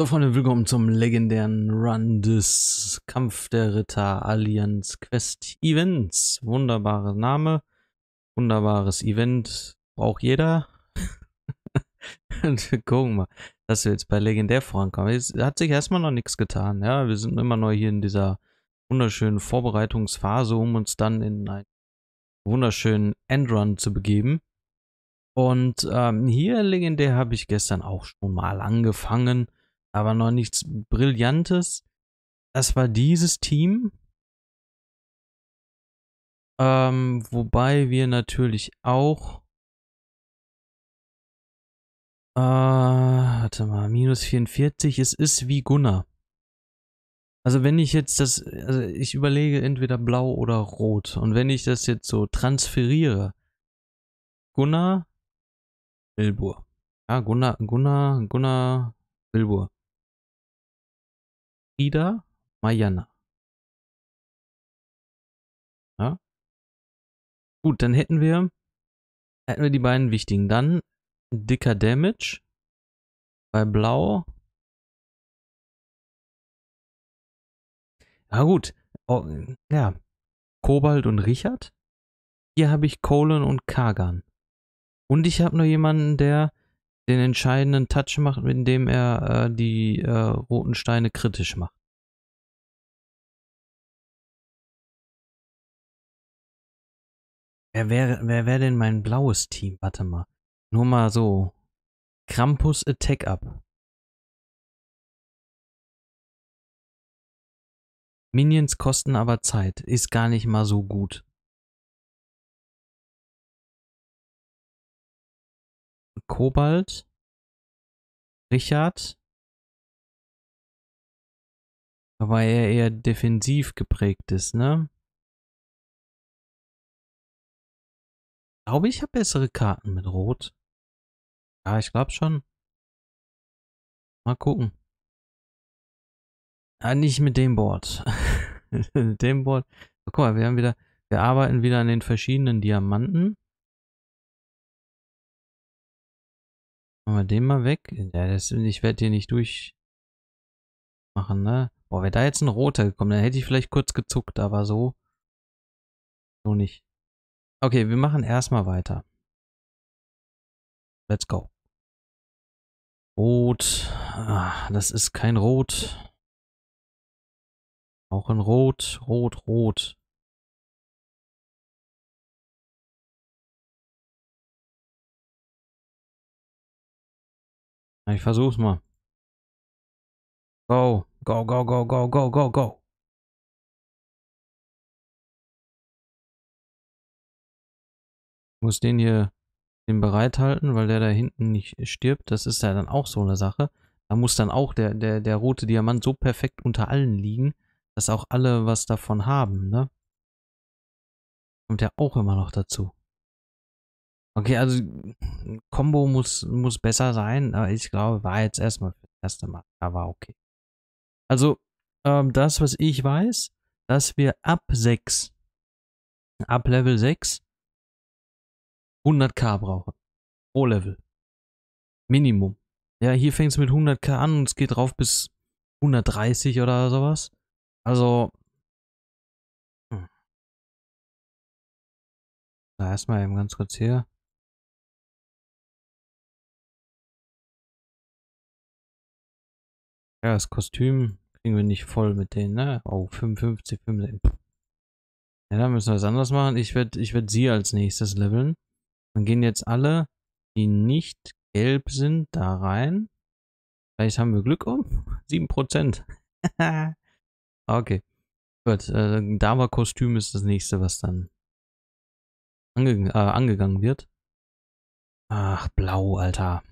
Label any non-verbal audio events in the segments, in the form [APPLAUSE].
So, Freunde, willkommen zum legendären Run des Kampf der Ritter Allianz Quest Events. Wunderbarer Name, wunderbares Event, braucht jeder. [LAUGHS] Und wir gucken mal, dass wir jetzt bei legendär vorankommen. Es hat sich erstmal noch nichts getan, ja. Wir sind immer noch hier in dieser wunderschönen Vorbereitungsphase, um uns dann in einen wunderschönen Endrun zu begeben. Und ähm, hier legendär habe ich gestern auch schon mal angefangen aber noch nichts Brillantes. Das war dieses Team. Ähm, wobei wir natürlich auch. Äh, warte mal, minus 44. Es ist wie Gunnar. Also wenn ich jetzt das, also ich überlege entweder blau oder rot. Und wenn ich das jetzt so transferiere, Gunnar, Wilbur. Ja, Gunnar, Gunnar, Gunnar, Wilbur. Frida Mayana. Ja. Gut, dann hätten wir, hätten wir die beiden wichtigen. Dann dicker Damage bei Blau. Ja gut, oh, ja. Kobalt und Richard. Hier habe ich Colin und Kagan. Und ich habe nur jemanden, der den entscheidenden Touch macht, indem er äh, die äh, roten Steine kritisch macht. Wer wäre wer wär denn mein blaues Team? Warte mal. Nur mal so. Krampus Attack Up. Minions kosten aber Zeit. Ist gar nicht mal so gut. Kobalt, Richard, aber er eher defensiv geprägt ist, ne? Ich glaube, ich habe bessere Karten mit Rot. Ja, ich glaube schon. Mal gucken. Ah, nicht mit dem Board. [LAUGHS] dem Board. guck mal, wir haben wieder, wir arbeiten wieder an den verschiedenen Diamanten. Machen wir den mal weg. Ja, das, ich werde hier nicht durchmachen, ne? Boah, wäre da jetzt ein roter gekommen, dann hätte ich vielleicht kurz gezuckt, aber so. So nicht. Okay, wir machen erstmal weiter. Let's go. Rot. Ah, das ist kein Rot. Auch ein Rot, Rot, Rot. Ich versuch's mal. Go, go, go, go, go, go, go, go. Ich muss den hier den bereithalten, weil der da hinten nicht stirbt. Das ist ja dann auch so eine Sache. Da muss dann auch der, der, der rote Diamant so perfekt unter allen liegen, dass auch alle was davon haben, ne? Kommt ja auch immer noch dazu. Okay, also Combo muss, muss besser sein, aber ich glaube, war jetzt erstmal für das erste Mal. War okay. Also, ähm, das, was ich weiß, dass wir ab 6, ab Level 6, 100k brauchen. Pro Level. Minimum. Ja, hier fängt es mit 100k an und es geht drauf bis 130 oder sowas. Also. Hm. Da erstmal eben ganz kurz hier. Ja, das Kostüm kriegen wir nicht voll mit denen, ne? Oh, 55, 55. Ja, dann müssen wir es anders machen. Ich werde ich werd sie als nächstes leveln. Dann gehen jetzt alle, die nicht gelb sind, da rein. Vielleicht haben wir Glück um. [LAUGHS] 7%. okay. Gut, äh, Dava-Kostüm ist das nächste, was dann ange äh, angegangen wird. Ach, blau, Alter.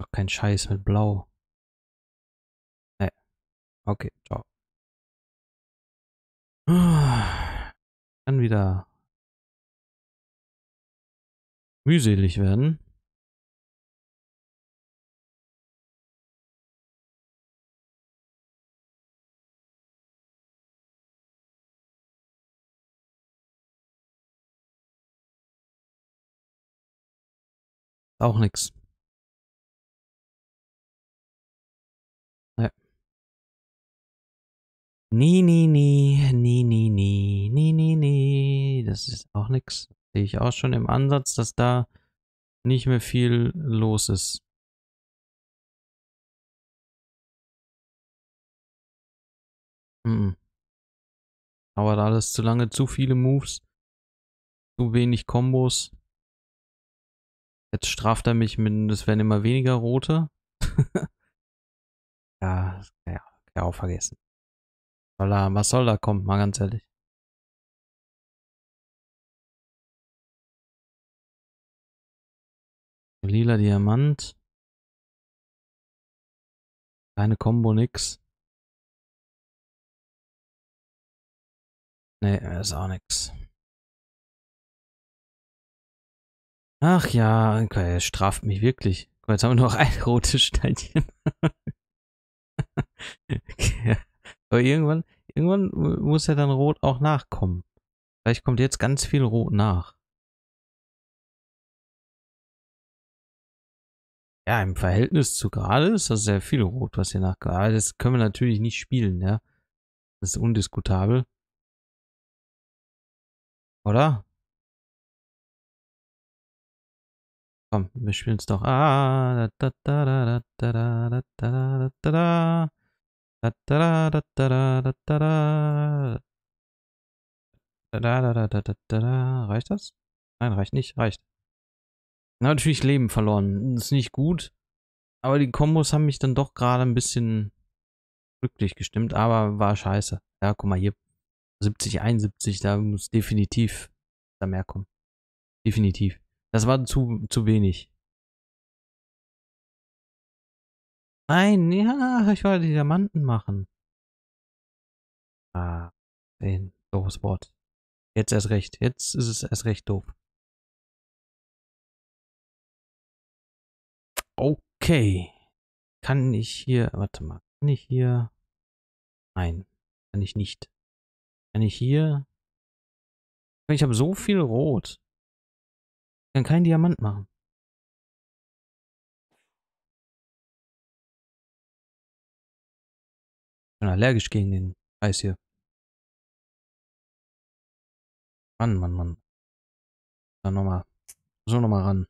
Doch kein Scheiß mit blau. Okay, ciao. [SIGHS] Kann wieder mühselig werden. Auch nix. Nee, nee, nee, nee, nee, nee, nee, nee, nee. Das ist auch nix. Sehe ich auch schon im Ansatz, dass da nicht mehr viel los ist. Mhm. Dauert alles zu lange, zu viele Moves, zu wenig Kombos. Jetzt straft er mich mit, es werden immer weniger rote. [LAUGHS] ja, ja, ja auch vergessen. Soll was soll da kommen, mal ganz ehrlich. Lila Diamant. Keine Combo, nix. Nee, ist auch nix. Ach ja, okay, er straft mich wirklich. Jetzt haben wir noch ein [LAUGHS] rotes Steinchen. [LAUGHS] okay. Aber irgendwann, irgendwann muss ja dann Rot auch nachkommen. Vielleicht kommt jetzt ganz viel Rot nach. Ja, im Verhältnis zu gerade ist das sehr viel Rot, was hier nachkommt. Das können wir natürlich nicht spielen, ja. Das ist undiskutabel. Oder? Komm, wir spielen es doch. Ah, da, da, da, da, da, da, da, da, da, da, da, Reicht das? Nein, reicht nicht. Reicht. Natürlich Leben verloren. Ist nicht gut. Aber die Kombos haben mich dann doch gerade ein bisschen glücklich gestimmt, aber war scheiße. Ja, guck mal hier. 70, 71, da muss definitiv da mehr kommen. Definitiv. Das war zu, zu wenig. Nein, ja, ich wollte Diamanten machen. Ah, ein doofes Wort. Jetzt erst recht. Jetzt ist es erst recht doof. Okay. Kann ich hier, warte mal, kann ich hier, nein, kann ich nicht. Kann ich hier... Ich habe so viel Rot. Ich kann keinen Diamant machen. Bin allergisch gegen den Eis hier. Mann, Mann, Mann. Dann nochmal. So nochmal ran.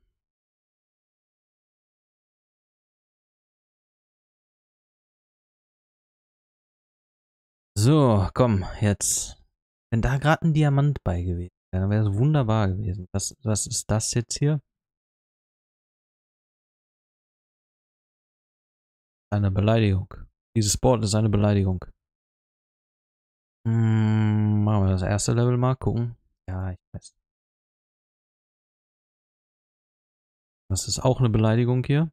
So, komm, jetzt. Wenn da gerade ein Diamant bei gewesen wäre, dann wäre es wunderbar gewesen. Was, was ist das jetzt hier? Eine Beleidigung. Dieses Board ist eine Beleidigung. Hm, machen wir das erste Level mal, gucken. Ja, ich weiß. Das ist auch eine Beleidigung hier.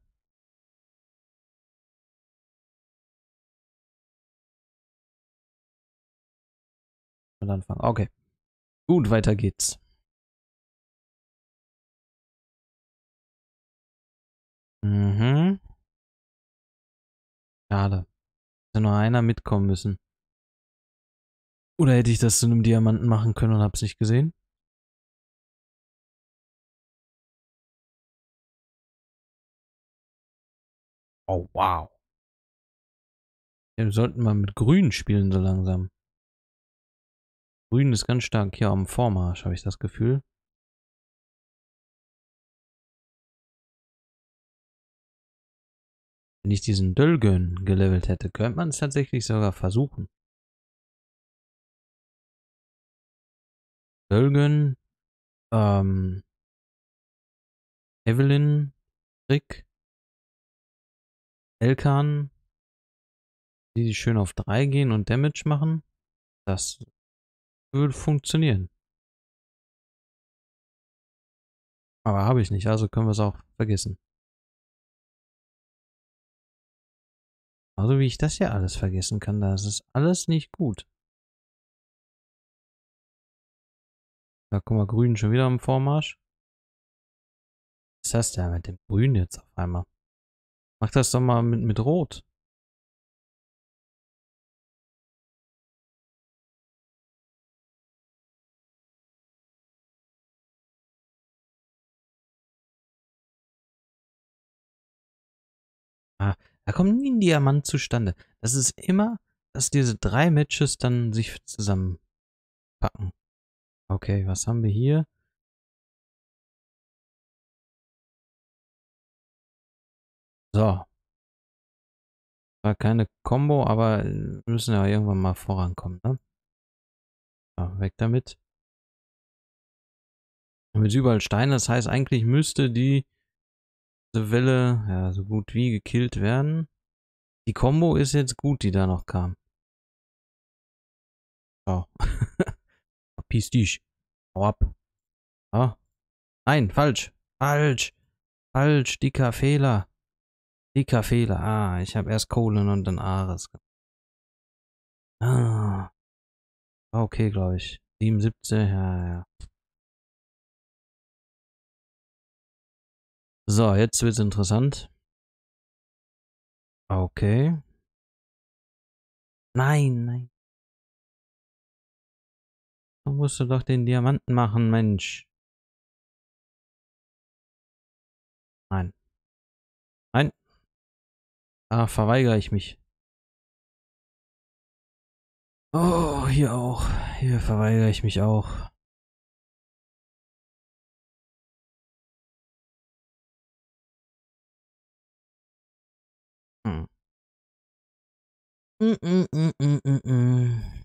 Mit anfangen. Okay. Gut, weiter geht's. Mhm. Schade. Hätte nur einer mitkommen müssen. Oder hätte ich das zu einem Diamanten machen können und hab's nicht gesehen? Oh, wow. Ja, wir sollten mal mit Grün spielen so langsam. Grün ist ganz stark hier am Vormarsch, habe ich das Gefühl. Wenn ich diesen Dölgön gelevelt hätte, könnte man es tatsächlich sogar versuchen. Dölgön, ähm, Evelyn, Rick, Elkan, die schön auf 3 gehen und Damage machen. Das würde funktionieren. Aber habe ich nicht, also können wir es auch vergessen. Also wie ich das hier alles vergessen kann, das ist alles nicht gut. Da guck mal, Grün schon wieder am Vormarsch. Was ist das denn mit dem Grün jetzt auf einmal? Mach das doch mal mit, mit Rot. Da kommt nie ein Diamant zustande. Das ist immer dass diese drei Matches dann sich zusammenpacken. Okay, was haben wir hier? So. War keine Combo, aber müssen ja irgendwann mal vorankommen, ne? So, weg damit. Mit überall Steine, das heißt, eigentlich müsste die Welle ja so gut wie gekillt werden. Die Combo ist jetzt gut, die da noch kam. Oh. [LAUGHS] Verpiss dich. Hau ab. Oh. Nein, falsch. Falsch. Falsch. Dicker Fehler. Dicker Fehler. Ah, ich habe erst Kohlen und dann Ares. Ah. Okay, glaube ich. 77, ja, ja. So, jetzt wird's interessant. Okay. Nein, nein. Du musst du doch den Diamanten machen, Mensch. Nein. Nein. Da verweigere ich mich. Oh, hier auch. Hier verweigere ich mich auch. Hm. Mm, mm, mm, mm, mm, mm.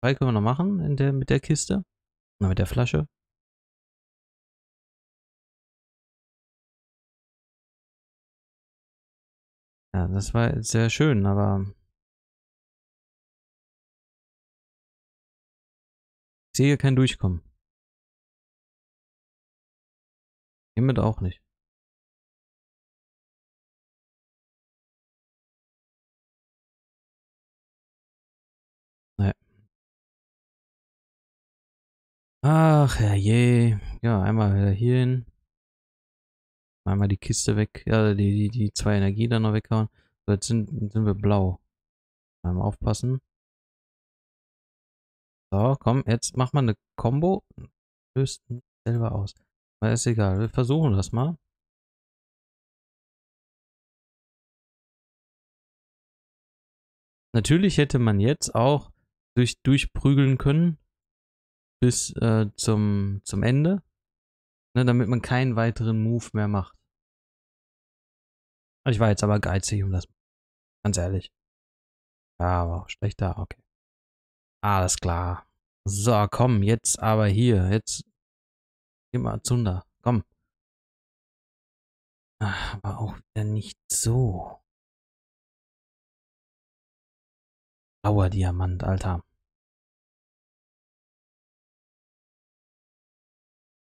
Zwei können wir noch machen in der, mit der Kiste. Na, mit der Flasche. Ja, das war sehr schön, aber ich sehe hier kein Durchkommen. Hiermit auch nicht. Ach, herrje. Ja, einmal wieder hier hin. Einmal die Kiste weg. Ja, die, die, die zwei Energie dann noch weghauen. So, jetzt sind, sind wir blau. Einmal aufpassen. So, komm, jetzt mach mal eine Combo. Löst selber aus. Aber ist egal, wir versuchen das mal. Natürlich hätte man jetzt auch durch, durchprügeln können bis äh, zum, zum Ende, ne, damit man keinen weiteren Move mehr macht. Ich war jetzt aber geizig um das. Ganz ehrlich. Ja, aber auch schlechter, okay. Alles klar. So, komm, jetzt aber hier. Jetzt. Geh mal Zunder. Komm. Ach, aber auch wieder nicht so. Blauer Diamant, Alter.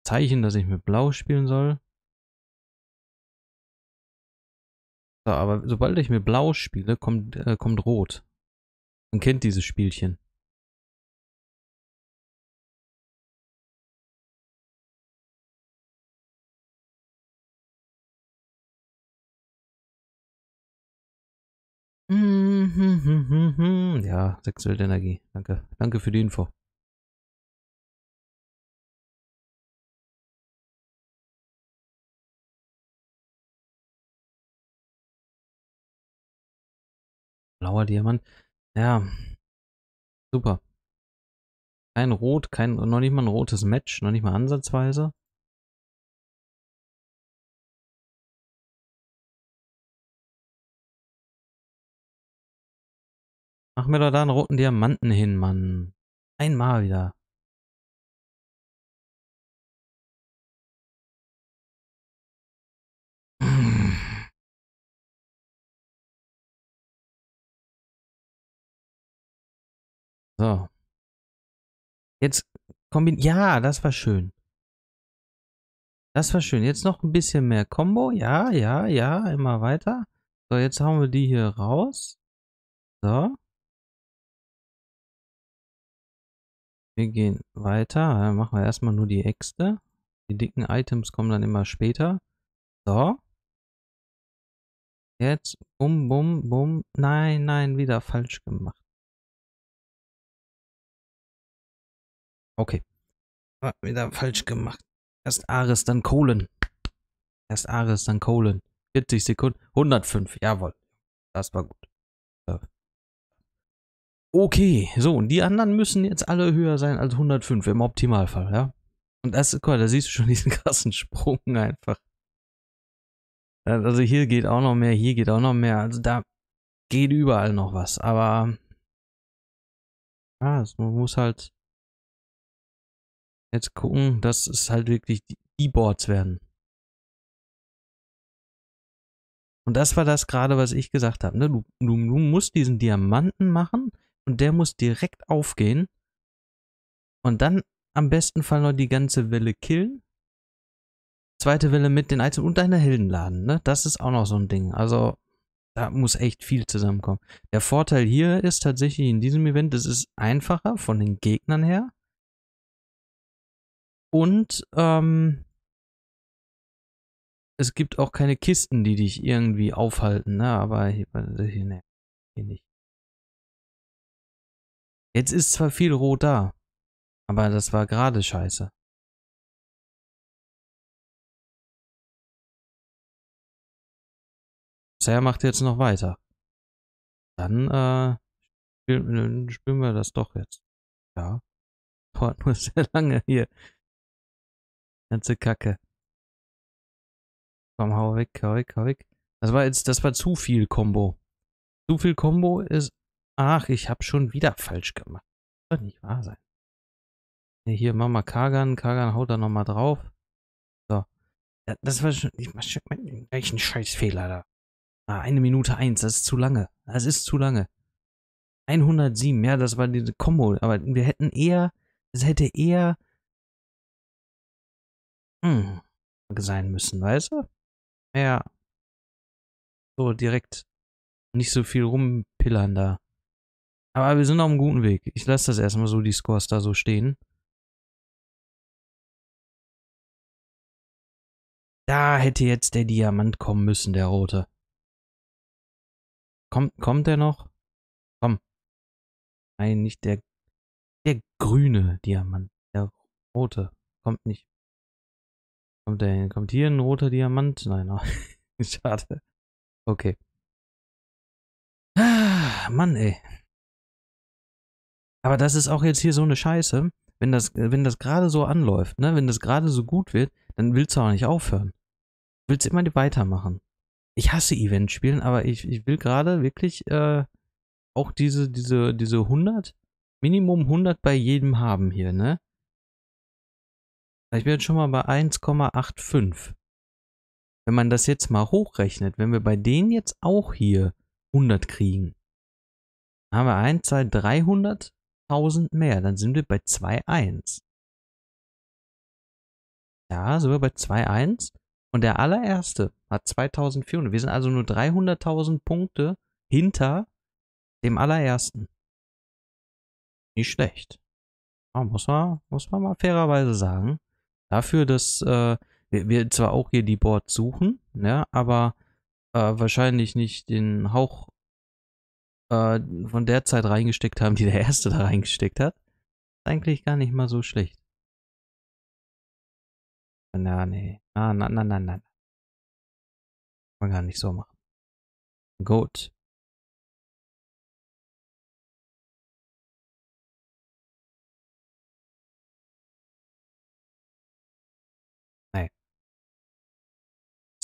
Zeichen, dass ich mit Blau spielen soll. So, aber sobald ich mit Blau spiele, kommt, äh, kommt Rot. Man kennt dieses Spielchen. [LAUGHS] Ja, sexuelle Energie. Danke. Danke für die Info. Blauer Diamant. Ja. Super. Kein Rot, kein, noch nicht mal ein rotes Match, noch nicht mal ansatzweise. Mach mir doch da einen roten Diamanten hin, Mann. Einmal wieder. So. Jetzt kombinieren. Ja, das war schön. Das war schön. Jetzt noch ein bisschen mehr Combo. Ja, ja, ja. Immer weiter. So, jetzt hauen wir die hier raus. So. Wir gehen weiter. Dann machen wir erstmal nur die Äxte. Die dicken Items kommen dann immer später. So. Jetzt. Bum, bum, bum. Nein, nein, wieder falsch gemacht. Okay. War wieder falsch gemacht. Erst Ares, dann Kohlen. Erst Ares, dann Kohlen. 40 Sekunden. 105, jawohl. Das war gut. Okay, so, und die anderen müssen jetzt alle höher sein als 105 im Optimalfall, ja? Und das, guck mal, da siehst du schon [LAUGHS] diesen krassen Sprung einfach. Also hier geht auch noch mehr, hier geht auch noch mehr. Also da geht überall noch was, aber ja, man muss halt jetzt gucken, dass es halt wirklich die Boards werden. Und das war das gerade, was ich gesagt habe. Ne? Du, du, du musst diesen Diamanten machen und der muss direkt aufgehen. Und dann am besten Fall noch die ganze Welle killen. Zweite Welle mit den Items und deine Helden laden. Ne? Das ist auch noch so ein Ding. Also da muss echt viel zusammenkommen. Der Vorteil hier ist tatsächlich in diesem Event, es ist einfacher von den Gegnern her. Und ähm, es gibt auch keine Kisten, die dich irgendwie aufhalten, ne? Aber hier, hier, ne, hier nicht. Jetzt ist zwar viel Rot da, aber das war gerade scheiße. Sarah macht jetzt noch weiter. Dann, äh, spielen, spielen wir das doch jetzt. Ja. [LAUGHS] Dauert nur sehr lange hier. Ganze Kacke. Komm, hau weg, hau weg, hau weg. Das war jetzt, das war zu viel Combo. Zu viel Combo ist, ach, ich habe schon wieder falsch gemacht. Das wird nicht wahr sein. Hier, mach mal Kagan, Kagan haut da nochmal drauf. So. Das war schon, ich mach schon einen Scheißfehler da. Ah, eine Minute eins, das ist zu lange. Das ist zu lange. 107, ja, das war diese Combo, aber wir hätten eher, es hätte eher, hm, sein müssen, weißt du? Ja. So, direkt. Nicht so viel rumpillern da. Aber wir sind auf einem guten Weg. Ich lasse das erstmal so, die Scores da so stehen. Da hätte jetzt der Diamant kommen müssen, der rote. Kommt, kommt der noch? Komm. Nein, nicht der, der grüne Diamant. Der rote. Kommt nicht. Kommt, der, kommt hier ein roter Diamant? Nein, oh. [LAUGHS] schade. Okay. Ah, Mann, ey. Aber das ist auch jetzt hier so eine Scheiße. Wenn das, wenn das gerade so anläuft, ne, wenn das gerade so gut wird, dann willst du auch nicht aufhören. Du willst immer weitermachen. Ich hasse Event-Spielen, aber ich, ich will gerade wirklich äh, auch diese, diese, diese 100, Minimum 100 bei jedem haben hier, ne? Ich bin jetzt schon mal bei 1,85. Wenn man das jetzt mal hochrechnet, wenn wir bei denen jetzt auch hier 100 kriegen, haben wir 1, 2, 300.000 mehr. Dann sind wir bei 2,1. Ja, sind wir bei 2,1. Und der allererste hat 2400. Wir sind also nur 300.000 Punkte hinter dem allerersten. Nicht schlecht. Muss man, muss man mal fairerweise sagen. Dafür, dass äh, wir, wir, zwar auch hier die Boards suchen, ja, aber äh, wahrscheinlich nicht den Hauch äh, von der Zeit reingesteckt haben, die der Erste da reingesteckt hat. Eigentlich gar nicht mal so schlecht. Na, nee. Ah, na, na, na, na. Kann man gar nicht so machen. Gut.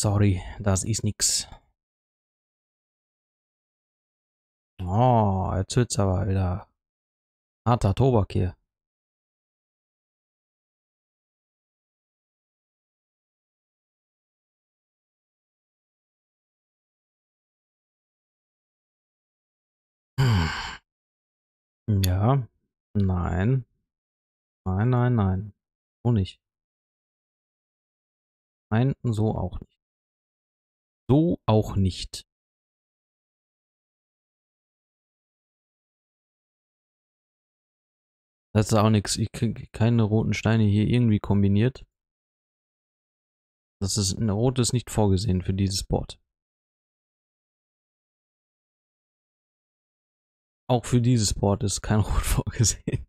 Sorry, das ist nix. Oh, jetzt wird's aber wieder harter Tobak hier. Ja, nein. Nein, nein, nein. So nicht. Nein, so auch nicht. So auch nicht. Das ist auch nichts. Ich kriege keine roten Steine hier irgendwie kombiniert. Das ist, ein Rot ist nicht vorgesehen für dieses Board. Auch für dieses Board ist kein [LAUGHS] Rot vorgesehen.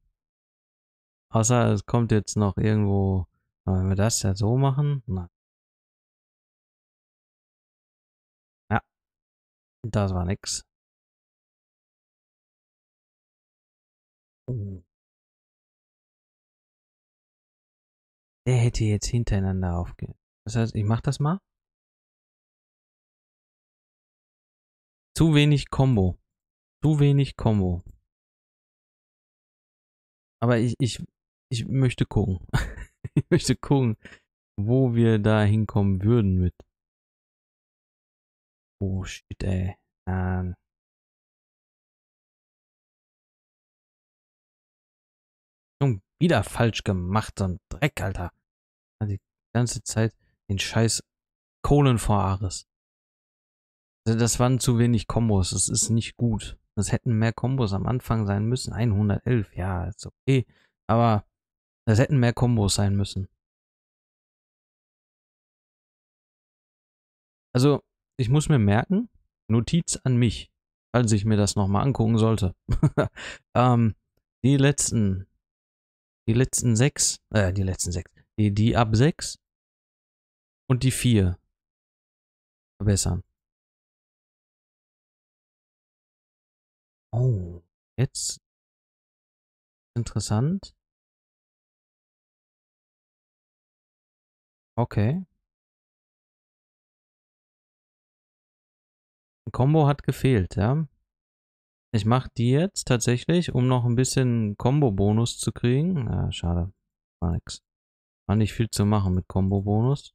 Außer es kommt jetzt noch irgendwo, wenn wir das ja so machen, nein. Das war nix. Oh. Der hätte jetzt hintereinander aufgehen. Das heißt, ich mach das mal. Zu wenig Combo. Zu wenig Combo. Aber ich, ich, ich möchte gucken. [LAUGHS] ich möchte gucken, wo wir da hinkommen würden mit. Oh shit, ey. Ähm. Schon wieder falsch gemacht, so ein Dreck, Alter. Die ganze Zeit den scheiß Kohlen vor Ares. Also das waren zu wenig Kombos. Das ist nicht gut. Das hätten mehr Kombos am Anfang sein müssen. 111, ja, ist okay. Aber das hätten mehr Kombos sein müssen. Also, ich muss mir merken, Notiz an mich, falls ich mir das nochmal angucken sollte. [LAUGHS] ähm, die letzten, die letzten sechs, äh, die letzten sechs, die, die ab sechs und die vier verbessern. Oh, jetzt interessant. Okay. Combo hat gefehlt, ja. Ich mache die jetzt tatsächlich, um noch ein bisschen Combo-Bonus zu kriegen. Ja, schade. War nix. War nicht viel zu machen mit Combo-Bonus.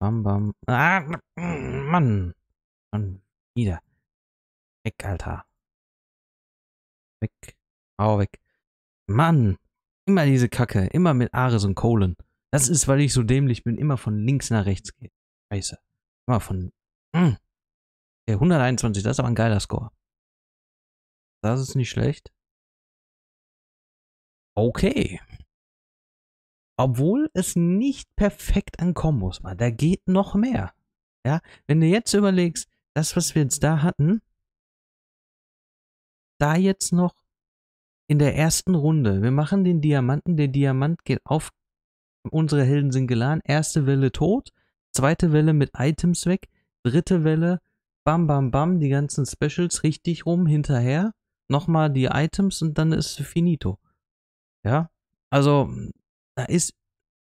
Bam, bam. Ah, Mann. Mann. Wieder. Weg, Alter. Weg. Hau weg. Mann. Immer diese Kacke. Immer mit Ares und Kohlen. Das ist, weil ich so dämlich bin, immer von links nach rechts gehe. Scheiße. Immer von. Mh. Okay, 121, das ist aber ein geiler Score. Das ist nicht schlecht. Okay. Obwohl es nicht perfekt an Kombos war. Da geht noch mehr. Ja, wenn du jetzt überlegst, das, was wir jetzt da hatten, da jetzt noch in der ersten Runde, wir machen den Diamanten, der Diamant geht auf, unsere Helden sind geladen, erste Welle tot, zweite Welle mit Items weg, dritte Welle, bam, bam, bam, die ganzen Specials richtig rum, hinterher, nochmal die Items und dann ist finito. Ja, also, da ist,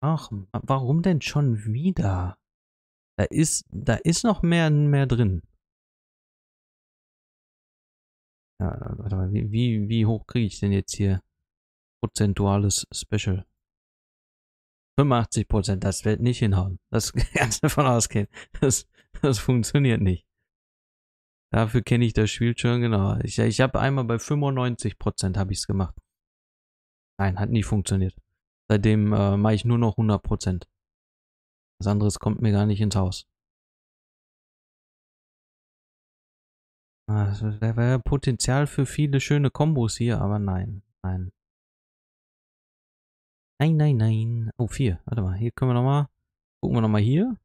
ach, warum denn schon wieder? Da ist, da ist noch mehr, mehr drin. Ja, warte mal, wie, wie, wie hoch kriege ich denn jetzt hier prozentuales Special? 85 Prozent, das wird nicht hinhauen. Das [LAUGHS] kannst du davon ausgehen. Das, das funktioniert nicht. Dafür kenne ich das Spiel schon genau. Ich, ich habe einmal bei 95 Prozent habe ich es gemacht. Nein, hat nie funktioniert. Seitdem äh, mache ich nur noch 100 Prozent. Was anderes kommt mir gar nicht ins Haus. Ah, da wäre Potenzial für viele schöne Kombos hier, aber nein, nein. Nein, nein, nein. Oh, vier. Warte mal, hier können wir nochmal. Gucken wir nochmal hier.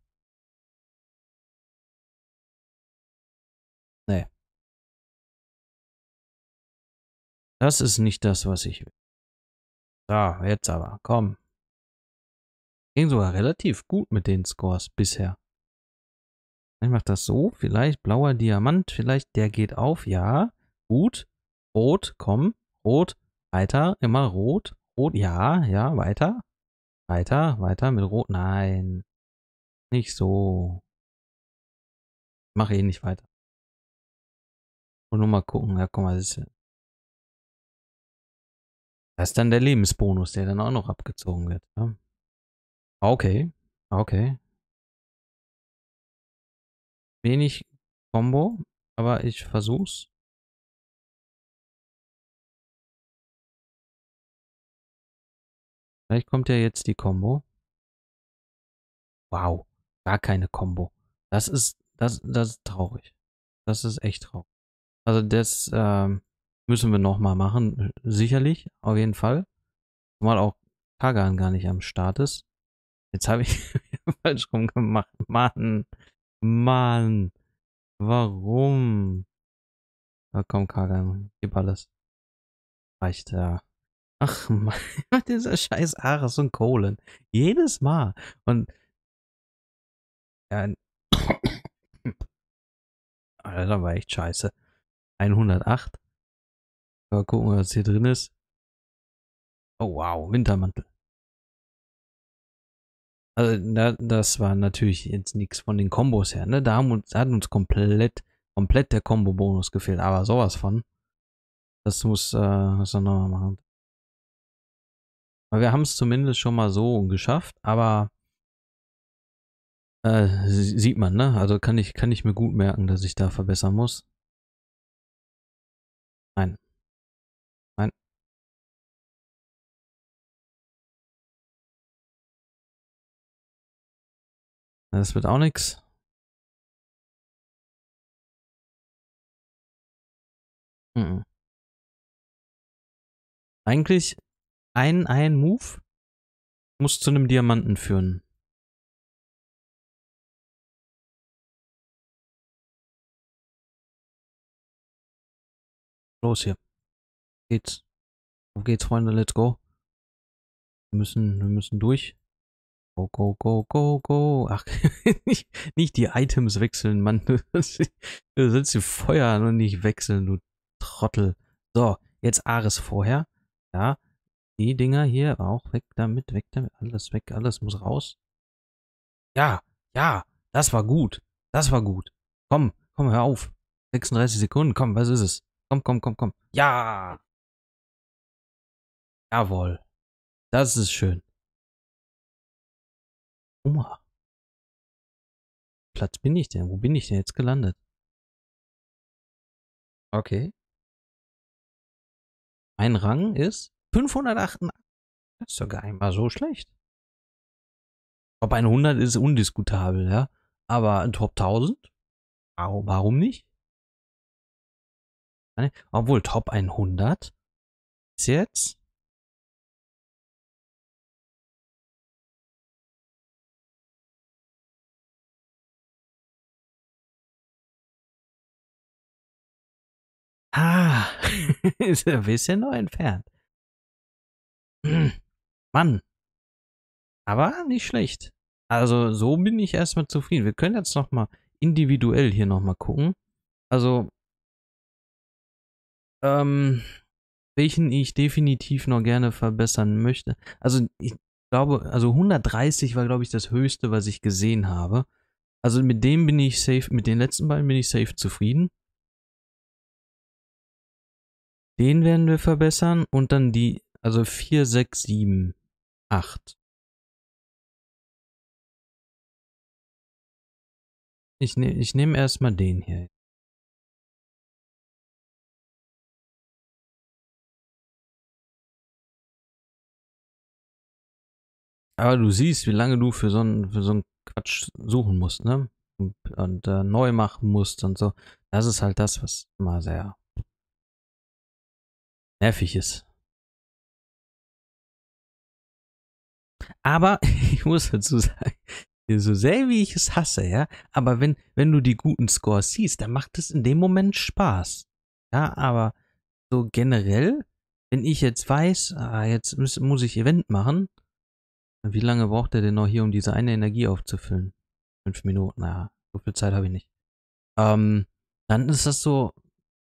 Nee. Das ist nicht das, was ich will. So, jetzt aber, komm. Ging sogar relativ gut mit den Scores bisher. Ich mach das so, vielleicht blauer Diamant, vielleicht der geht auf, ja, gut. Rot, komm, rot, weiter, immer rot, rot, ja, ja, weiter. Weiter, weiter mit rot, nein. Nicht so. Mach eh nicht weiter. Und nur mal gucken, ja, guck mal, das ist, das ist dann der Lebensbonus, der dann auch noch abgezogen wird. Ja. Okay, okay. Wenig Combo, aber ich versuch's. Vielleicht kommt ja jetzt die Combo. Wow, gar keine Combo. Das ist, das, das ist traurig. Das ist echt traurig. Also das ähm, müssen wir nochmal machen, sicherlich, auf jeden Fall. Zumal auch Kagan gar nicht am Start ist. Jetzt habe ich [LAUGHS] falsch rum gemacht. Mann. Mann. Warum? Na komm, Kagan. Gib alles. Reicht ja. Ach [LAUGHS] Mann. Dieser scheiß Ares und Kohlen. Jedes Mal. Und. Ja. [COUGHS] Alter, war echt scheiße. 108. Mal gucken, was hier drin ist. Oh wow, Wintermantel. Also, das war natürlich jetzt nichts von den Kombos her, ne? Da haben uns, hat uns komplett, komplett der Combo-Bonus gefehlt, aber sowas von. Das muss, äh, was soll nochmal machen. Aber wir haben es zumindest schon mal so geschafft, aber äh, sieht man, ne? Also kann ich, kann ich mir gut merken, dass ich da verbessern muss. Nein. Nein. Das wird auch nichts. Mhm. Eigentlich ein, ein Move muss zu einem Diamanten führen. Los hier. Geht's. Wo geht's, Freunde? Let's go. Wir müssen, wir müssen durch. Go, go, go, go, go. Ach, [LAUGHS] nicht, nicht die Items wechseln, Mann. Du sollst die Feuer und nicht wechseln, du Trottel. So, jetzt Ares vorher. Ja, die Dinger hier auch weg damit, weg damit. Alles weg, alles muss raus. Ja, ja, das war gut. Das war gut. Komm, komm, hör auf. 36 Sekunden, komm, was ist es? Komm, komm, komm, komm. Ja! Jawohl. Das ist schön. Oma. Platz bin ich denn? Wo bin ich denn jetzt gelandet? Okay. Mein Rang ist 588. Das ist doch gar nicht mal so schlecht. Top 100 ist undiskutabel, ja. Aber ein Top 1000? Warum nicht? Obwohl Top 100 ist jetzt Ah, [LAUGHS] ist ein bisschen noch entfernt. Hm, Mann. Aber nicht schlecht. Also so bin ich erstmal zufrieden. Wir können jetzt nochmal individuell hier nochmal gucken. Also ähm, welchen ich definitiv noch gerne verbessern möchte. Also ich glaube, also 130 war, glaube ich, das höchste, was ich gesehen habe. Also mit dem bin ich safe, mit den letzten beiden bin ich safe zufrieden. Den werden wir verbessern und dann die, also 4, 6, 7, 8. Ich, ne, ich nehme erstmal den hier. Aber du siehst, wie lange du für so einen, für so einen Quatsch suchen musst, ne? Und, und äh, neu machen musst und so. Das ist halt das, was immer sehr nervig ist. Aber [LAUGHS] ich muss dazu sagen, so sehr wie ich es hasse, ja, aber wenn, wenn du die guten Scores siehst, dann macht es in dem Moment Spaß. Ja, aber so generell, wenn ich jetzt weiß, ah, jetzt muss, muss ich Event machen, wie lange braucht er denn noch hier, um diese eine Energie aufzufüllen? Fünf Minuten, naja, so viel Zeit habe ich nicht. Ähm, dann ist das so,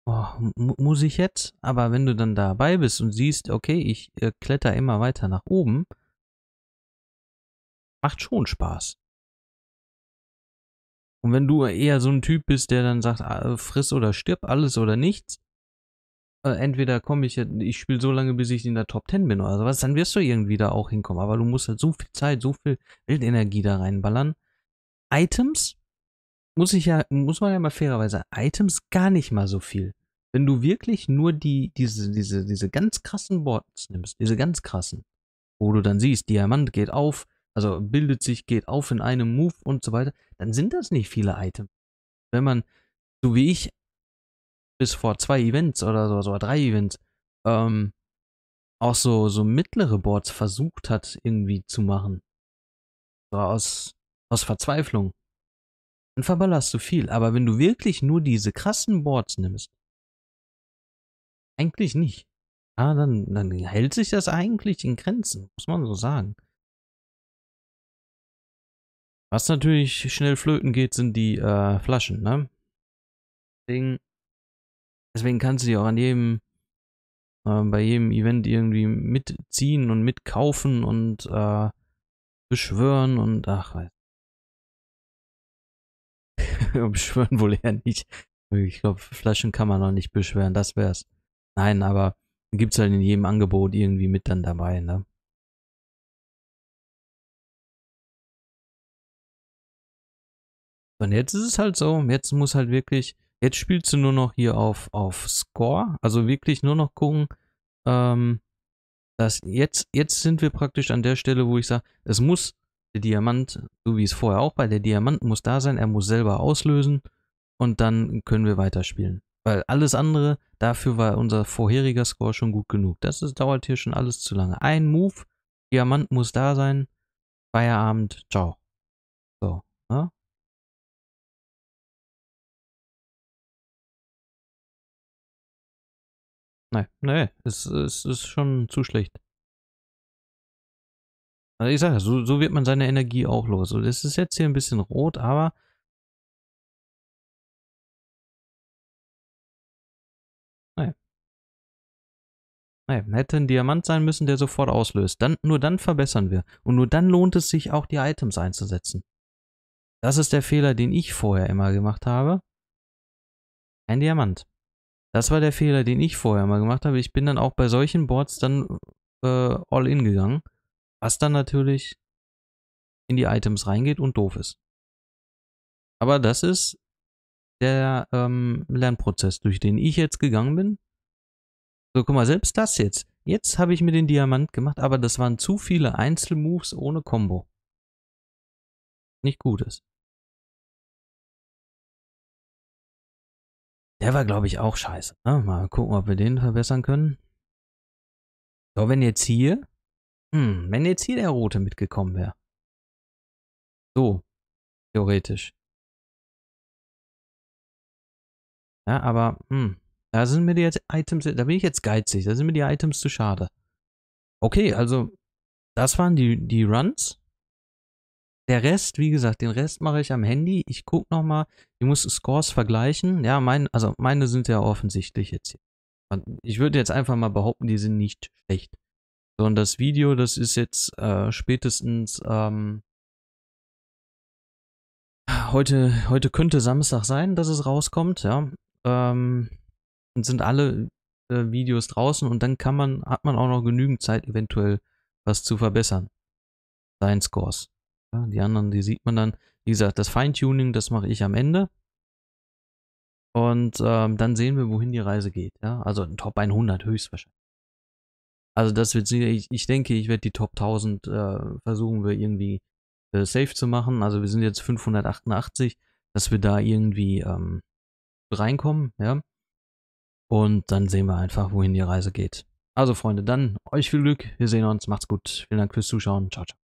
oh, muss ich jetzt? Aber wenn du dann dabei bist und siehst, okay, ich äh, kletter immer weiter nach oben, macht schon Spaß. Und wenn du eher so ein Typ bist, der dann sagt, ah, friss oder stirb, alles oder nichts, äh, entweder komme ich, ich spiele so lange, bis ich in der Top 10 bin oder sowas, dann wirst du irgendwie da auch hinkommen. Aber du musst halt so viel Zeit, so viel Wildenergie da reinballern. Items muss ich ja, muss man ja mal fairerweise, Items gar nicht mal so viel. Wenn du wirklich nur die, diese, diese, diese ganz krassen Boards nimmst, diese ganz krassen, wo du dann siehst, Diamant geht auf, also bildet sich, geht auf in einem Move und so weiter, dann sind das nicht viele Items. Wenn man, so wie ich, bis vor zwei Events oder so, so drei Events, ähm, auch so, so mittlere Boards versucht hat, irgendwie zu machen. So aus, aus Verzweiflung. Dann verballerst du viel. Aber wenn du wirklich nur diese krassen Boards nimmst, eigentlich nicht. Ja, dann, dann hält sich das eigentlich in Grenzen, muss man so sagen. Was natürlich schnell flöten geht, sind die äh, Flaschen, ne? Deswegen, deswegen kannst du die auch an jedem, äh, bei jedem Event irgendwie mitziehen und mitkaufen und äh, beschwören und ach, weiß. [LAUGHS] beschwören wohl eher nicht. Ich glaube, Flaschen kann man noch nicht beschwören, das wär's. Nein, aber gibt's halt in jedem Angebot irgendwie mit dann dabei, ne? Und jetzt ist es halt so, jetzt muss halt wirklich, jetzt spielst du nur noch hier auf, auf Score, also wirklich nur noch gucken, ähm, dass jetzt, jetzt sind wir praktisch an der Stelle, wo ich sage, es muss der Diamant, so wie es vorher auch bei der Diamant muss da sein, er muss selber auslösen und dann können wir weiterspielen. Weil alles andere, dafür war unser vorheriger Score schon gut genug. Das ist, dauert hier schon alles zu lange. Ein Move, Diamant muss da sein, Feierabend, ciao. So, ne? Nee, nee, es, es ist schon zu schlecht. Also ich sage, so, so wird man seine Energie auch los. Und es ist jetzt hier ein bisschen rot, aber. Nee, hätte ein Diamant sein müssen, der sofort auslöst. Dann, nur dann verbessern wir. Und nur dann lohnt es sich auch, die Items einzusetzen. Das ist der Fehler, den ich vorher immer gemacht habe. Ein Diamant. Das war der Fehler, den ich vorher immer gemacht habe. Ich bin dann auch bei solchen Boards dann äh, all in gegangen. Was dann natürlich in die Items reingeht und doof ist. Aber das ist der ähm, Lernprozess, durch den ich jetzt gegangen bin. So, guck mal, selbst das jetzt. Jetzt habe ich mir den Diamant gemacht, aber das waren zu viele Einzelmoves ohne Combo. Nicht gutes. Der war, glaube ich, auch scheiße. Ne? Mal gucken, ob wir den verbessern können. So, wenn jetzt hier, hm, wenn jetzt hier der Rote mitgekommen wäre. So, theoretisch. Ja, aber, hm, da sind mir die Items, da bin ich jetzt geizig, da sind mir die Items zu schade. Okay, also, das waren die, die Runs. Der Rest, wie gesagt, den Rest mache ich am Handy. Ich gucke nochmal, ich muss Scores vergleichen. Ja, mein, also meine sind ja offensichtlich jetzt hier. Ich würde jetzt einfach mal behaupten, die sind nicht schlecht. So, und das Video, das ist jetzt äh, spätestens ähm, heute, heute könnte Samstag sein, dass es rauskommt, ja ähm, sind alle äh, Videos draußen und dann kann man, hat man auch noch genügend Zeit, eventuell was zu verbessern. Sein Scores. Ja, die anderen, die sieht man dann. Wie gesagt, das Feintuning, das mache ich am Ende. Und ähm, dann sehen wir, wohin die Reise geht. Ja? Also ein Top 100 höchstwahrscheinlich. Also das wird ich, ich denke, ich werde die Top 1000 äh, versuchen wir irgendwie äh, safe zu machen. Also wir sind jetzt 588, dass wir da irgendwie ähm, reinkommen, ja. Und dann sehen wir einfach, wohin die Reise geht. Also Freunde, dann euch viel Glück. Wir sehen uns. Macht's gut. Vielen Dank fürs Zuschauen. Ciao, ciao.